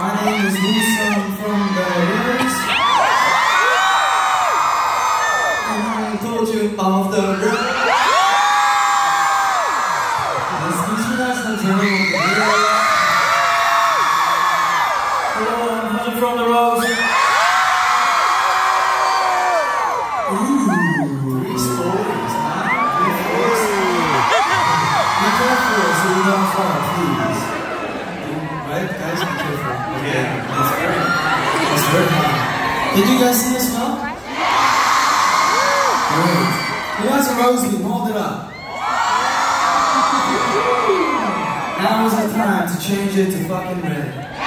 My name is Lee from the Rivers. And I told you about the river. Hello, I'm Hunter from the Rose. Ooh, three stories, huh? Three stories. Be careful so you don't fall, please. Right, guys, Okay, that's very, that's high. Did you guys see the snow? Great. Who wants a leaf? Hold it up. Now is the time to change it to fucking red.